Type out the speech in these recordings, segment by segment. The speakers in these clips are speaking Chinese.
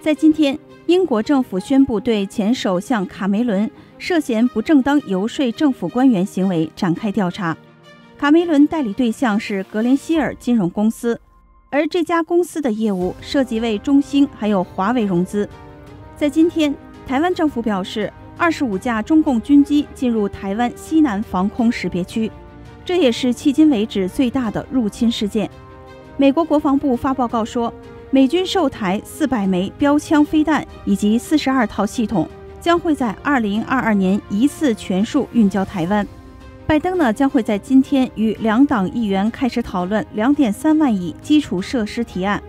在今天，英国政府宣布对前首相卡梅伦涉嫌不正当游说政府官员行为展开调查。卡梅伦代理对象是格林希尔金融公司，而这家公司的业务涉及为中兴还有华为融资。在今天，台湾政府表示，二十五架中共军机进入台湾西南防空识别区，这也是迄今为止最大的入侵事件。美国国防部发报告说。美军售台四百枚标枪飞弹以及四十二套系统，将会在二零二二年一次全数运交台湾。拜登呢将会在今天与两党议员开始讨论两点三万亿基础设施提案，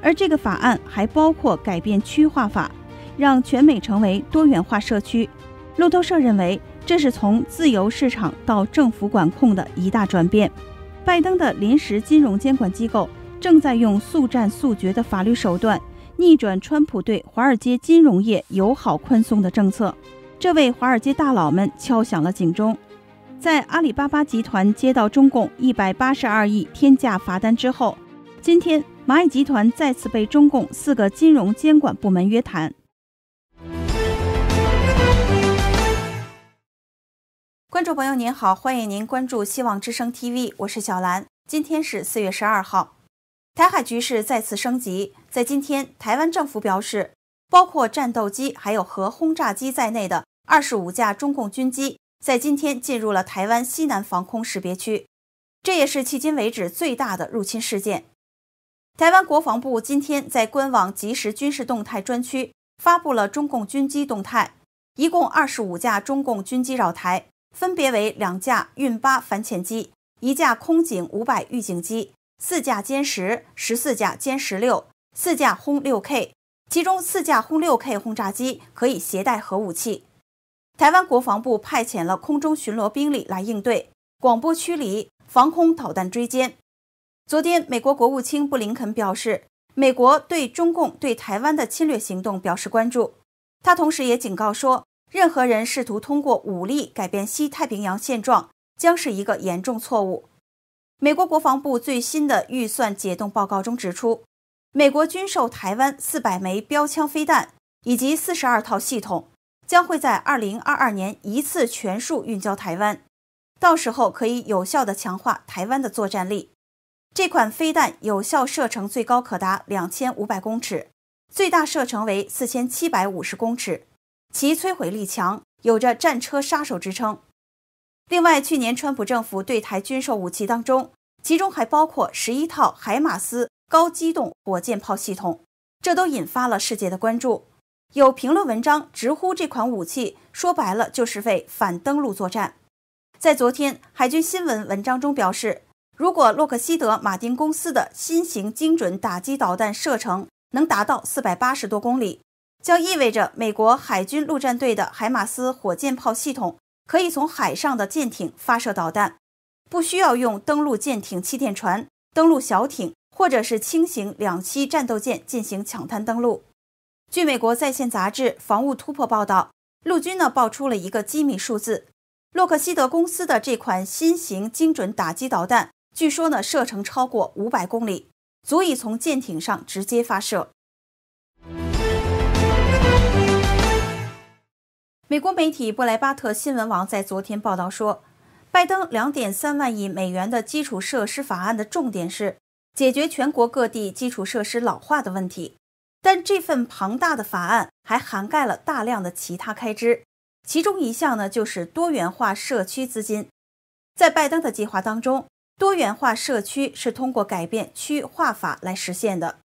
而这个法案还包括改变区划法，让全美成为多元化社区。路透社认为，这是从自由市场到政府管控的一大转变。拜登的临时金融监管机构。正在用速战速决的法律手段逆转川普对华尔街金融业友好宽松的政策，这为华尔街大佬们敲响了警钟。在阿里巴巴集团接到中共一百八十二亿天价罚单之后，今天蚂蚁集团再次被中共四个金融监管部门约谈。观众朋友您好，欢迎您关注希望之声 TV，我是小兰，今天是四月十二号。台海局势再次升级，在今天，台湾政府表示，包括战斗机还有核轰炸机在内的二十五架中共军机，在今天进入了台湾西南防空识别区，这也是迄今为止最大的入侵事件。台湾国防部今天在官网即时军事动态专区发布了中共军机动态，一共二十五架中共军机扰台，分别为两架运八反潜机，一架空警五百预警机。四架歼十，十四架歼十六，四架轰六 K，其中四架轰六 K 轰炸机可以携带核武器。台湾国防部派遣了空中巡逻兵力来应对，广播驱离，防空导弹追歼。昨天，美国国务卿布林肯表示，美国对中共对台湾的侵略行动表示关注。他同时也警告说，任何人试图通过武力改变西太平洋现状，将是一个严重错误。美国国防部最新的预算解冻报告中指出，美国军售台湾四百枚标枪飞弹以及四十二套系统，将会在二零二二年一次全数运交台湾，到时候可以有效地强化台湾的作战力。这款飞弹有效射程最高可达两千五百公尺，最大射程为四千七百五十公尺，其摧毁力强，有着“战车杀手”之称。另外，去年川普政府对台军售武器当中，其中还包括十一套海马斯高机动火箭炮系统，这都引发了世界的关注。有评论文章直呼这款武器说白了就是为反登陆作战。在昨天海军新闻文章中表示，如果洛克希德马丁公司的新型精准打击导弹射程能达到四百八十多公里，将意味着美国海军陆战队的海马斯火箭炮系统。可以从海上的舰艇发射导弹，不需要用登陆舰艇气垫船、登陆小艇或者是轻型两栖战斗舰进行抢滩登陆。据美国在线杂志《防务突破》报道，陆军呢爆出了一个机密数字：洛克希德公司的这款新型精准打击导弹，据说呢射程超过五百公里，足以从舰艇上直接发射。美国媒体布莱巴特新闻网在昨天报道说，拜登两点三万亿美元的基础设施法案的重点是解决全国各地基础设施老化的问题。但这份庞大的法案还涵盖了大量的其他开支，其中一项呢就是多元化社区资金。在拜登的计划当中，多元化社区是通过改变区划法来实现的。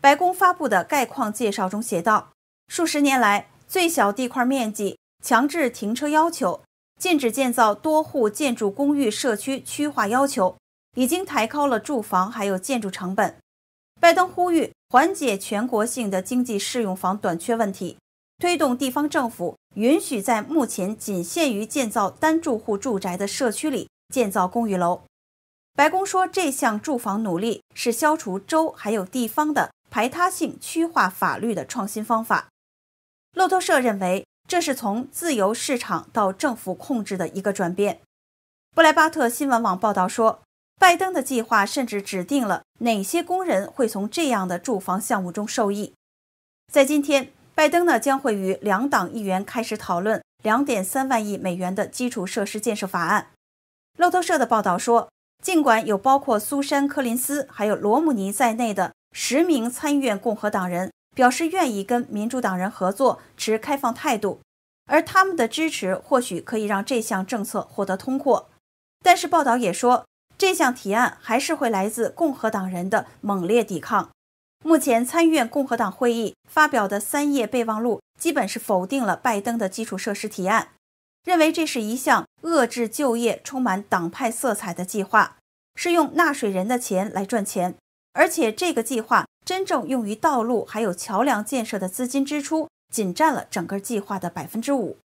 白宫发布的概况介绍中写道，数十年来。最小地块面积、强制停车要求、禁止建造多户建筑公寓社区区划要求，已经抬高了住房还有建筑成本。拜登呼吁缓解全国性的经济适用房短缺问题，推动地方政府允许在目前仅限于建造单住户住宅的社区里建造公寓楼。白宫说，这项住房努力是消除州还有地方的排他性区划法律的创新方法。路透社认为，这是从自由市场到政府控制的一个转变。布莱巴特新闻网报道说，拜登的计划甚至指定了哪些工人会从这样的住房项目中受益。在今天，拜登呢将会与两党议员开始讨论两点三万亿美元的基础设施建设法案。路透社的报道说，尽管有包括苏珊·柯林斯还有罗姆尼在内的十名参议院共和党人表示愿意跟民主党人合作，持开放态度，而他们的支持或许可以让这项政策获得通过，但是报道也说，这项提案还是会来自共和党人的猛烈抵抗。目前，参院共和党会议发表的三页备忘录基本是否定了拜登的基础设施提案。认为这是一项遏制就业、充满党派色彩的计划，是用纳税人的钱来赚钱，而且这个计划真正用于道路还有桥梁建设的资金支出仅占了整个计划的百分之五。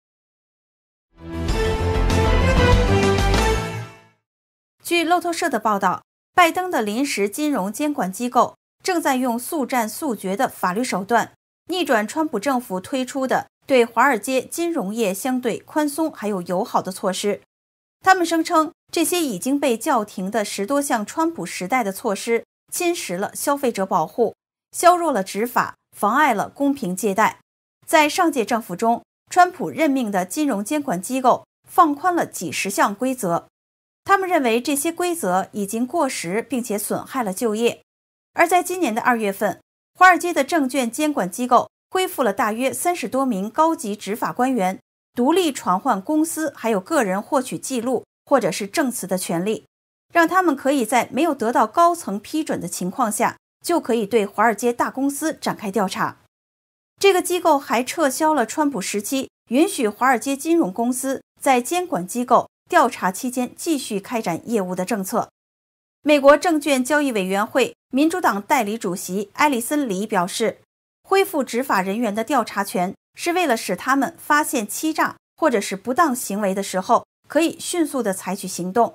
据路透社的报道，拜登的临时金融监管机构正在用速战速决的法律手段逆转川普政府推出的。对华尔街金融业相对宽松还有友好的措施，他们声称这些已经被叫停的十多项川普时代的措施侵蚀了消费者保护，削弱了执法，妨碍了公平借贷。在上届政府中，川普任命的金融监管机构放宽了几十项规则，他们认为这些规则已经过时，并且损害了就业。而在今年的二月份，华尔街的证券监管机构。恢复了大约三十多名高级执法官员独立传唤公司还有个人获取记录或者是证词的权利，让他们可以在没有得到高层批准的情况下，就可以对华尔街大公司展开调查。这个机构还撤销了川普时期允许华尔街金融公司在监管机构调查期间继续开展业务的政策。美国证券交易委员会民主党代理主席埃里森·里表示。恢复执法人员的调查权，是为了使他们发现欺诈或者是不当行为的时候，可以迅速的采取行动。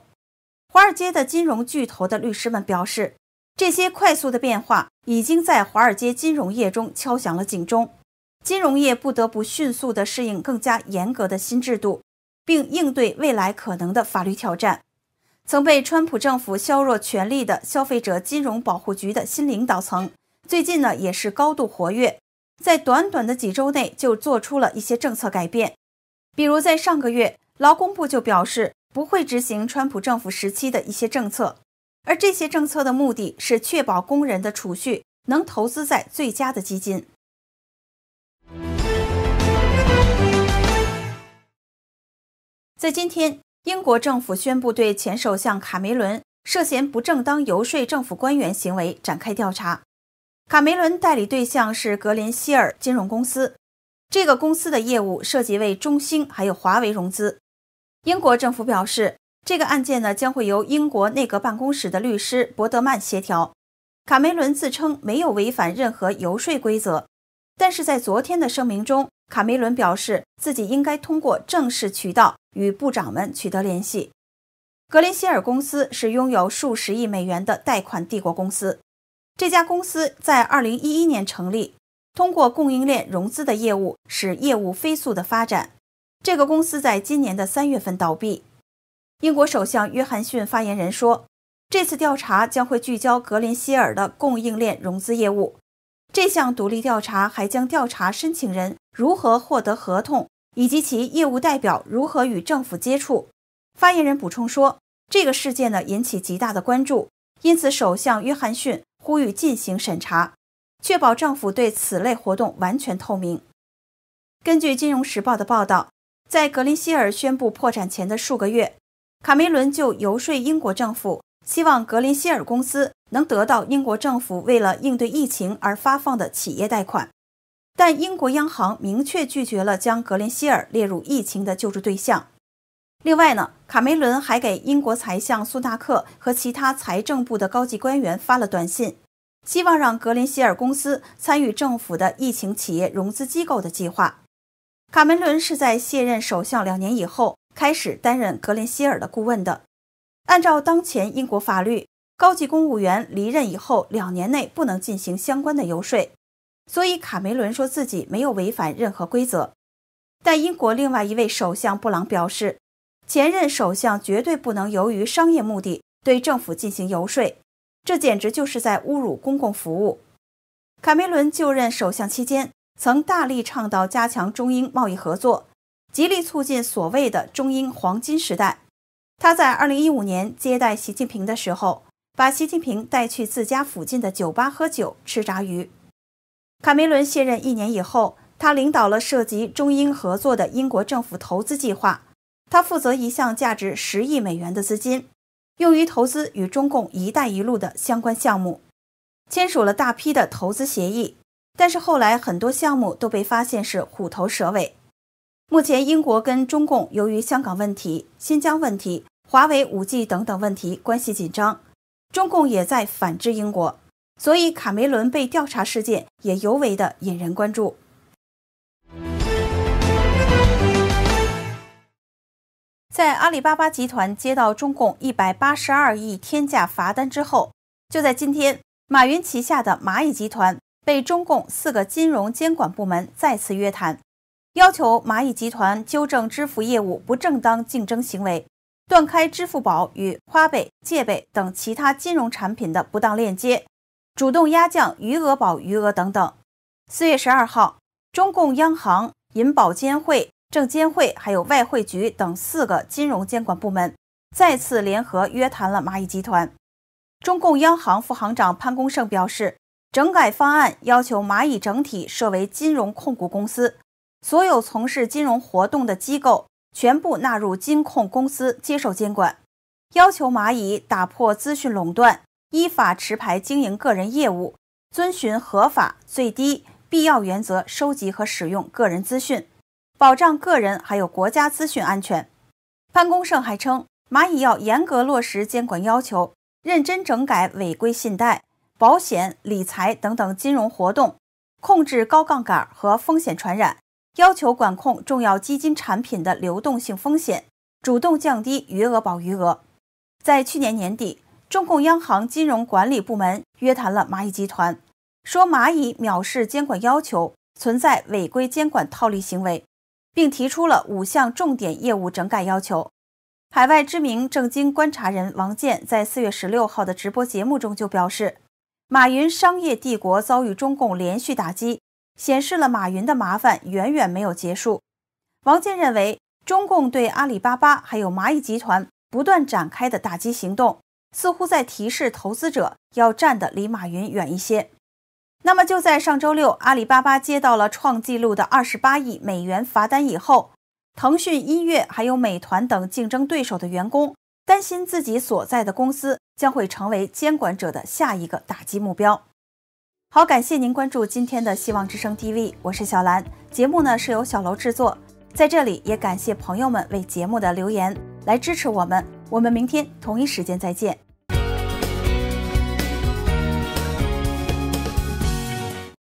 华尔街的金融巨头的律师们表示，这些快速的变化已经在华尔街金融业中敲响了警钟。金融业不得不迅速的适应更加严格的新制度，并应对未来可能的法律挑战。曾被川普政府削弱权力的消费者金融保护局的新领导层。最近呢，也是高度活跃，在短短的几周内就做出了一些政策改变。比如在上个月，劳工部就表示不会执行川普政府时期的一些政策，而这些政策的目的是确保工人的储蓄能投资在最佳的基金。在今天，英国政府宣布对前首相卡梅伦涉嫌不正当游说政府官员行为展开调查。卡梅伦代理对象是格林希尔金融公司，这个公司的业务涉及为中兴还有华为融资。英国政府表示，这个案件呢将会由英国内阁办公室的律师伯德曼协调。卡梅伦自称没有违反任何游说规则，但是在昨天的声明中，卡梅伦表示自己应该通过正式渠道与部长们取得联系。格林希尔公司是拥有数十亿美元的贷款帝国公司。这家公司在2011年成立，通过供应链融资的业务使业务飞速的发展。这个公司在今年的三月份倒闭。英国首相约翰逊发言人说，这次调查将会聚焦格林希尔的供应链融资业务。这项独立调查还将调查申请人如何获得合同，以及其业务代表如何与政府接触。发言人补充说，这个事件呢引起极大的关注，因此首相约翰逊。呼吁进行审查，确保政府对此类活动完全透明。根据《金融时报》的报道，在格林希尔宣布破产前的数个月，卡梅伦就游说英国政府，希望格林希尔公司能得到英国政府为了应对疫情而发放的企业贷款。但英国央行明确拒绝了将格林希尔列入疫情的救助对象。另外呢，卡梅伦还给英国财相苏纳克和其他财政部的高级官员发了短信，希望让格林希尔公司参与政府的疫情企业融资机构的计划。卡梅伦是在卸任首相两年以后开始担任格林希尔的顾问的。按照当前英国法律，高级公务员离任以后两年内不能进行相关的游说，所以卡梅伦说自己没有违反任何规则。但英国另外一位首相布朗表示。前任首相绝对不能由于商业目的对政府进行游说，这简直就是在侮辱公共服务。卡梅伦就任首相期间，曾大力倡导加强中英贸易合作，极力促进所谓的中英黄金时代。他在2015年接待习近平的时候，把习近平带去自家附近的酒吧喝酒、吃炸鱼。卡梅伦卸任一年以后，他领导了涉及中英合作的英国政府投资计划。他负责一项价值十亿美元的资金，用于投资与中共“一带一路”的相关项目，签署了大批的投资协议。但是后来很多项目都被发现是虎头蛇尾。目前，英国跟中共由于香港问题、新疆问题、华为、五 G 等等问题关系紧张，中共也在反制英国，所以卡梅伦被调查事件也尤为的引人关注。在阿里巴巴集团接到中共一百八十二亿天价罚单之后，就在今天，马云旗下的蚂蚁集团。被中共四个金融监管部门再次约谈，要求蚂蚁集团纠正支付业务不正当竞争行为，断开支付宝与花呗、借呗等其他金融产品的不当链接，主动压降余额宝余额等等。四月十二号，中共央行、银保监会、证监会还有外汇局等四个金融监管部门再次联合约谈了蚂蚁集团。中共央行副行长潘功胜表示。整改方案要求蚂蚁整体设为金融控股公司，所有从事金融活动的机构全部纳入金控公司接受监管。要求蚂蚁打破资讯垄断，依法持牌经营个人业务，遵循合法、最低、必要原则收集和使用个人资讯，保障个人还有国家资讯安全。潘功胜还称，蚂蚁要严格落实监管要求，认真整改违规信贷。保险、理财等等金融活动，控制高杠杆和风险传染，要求管控重要基金产品的流动性风险，主动降低余额宝余额。在去年年底，中共央行金融管理部门约谈了蚂蚁集团，说蚂蚁藐视监管要求，存在违规监管套利行为，并提出了五项重点业务整改要求。海外知名正经观察人王健在四月十六号的直播节目中就表示。马云商业帝国遭遇中共连续打击，显示了马云的麻烦远远没有结束。王健认为，中共对阿里巴巴还有蚂蚁集团不断展开的打击行动，似乎在提示投资者要站得离马云远一些。那么，就在上周六，阿里巴巴接到了创纪录的二十八亿美元罚单以后，腾讯音乐还有美团等竞争对手的员工。担心自己所在的公司将会成为监管者的下一个打击目标。好，感谢您关注今天的希望之声 TV，我是小兰。节目呢是由小楼制作，在这里也感谢朋友们为节目的留言来支持我们。我们明天同一时间再见。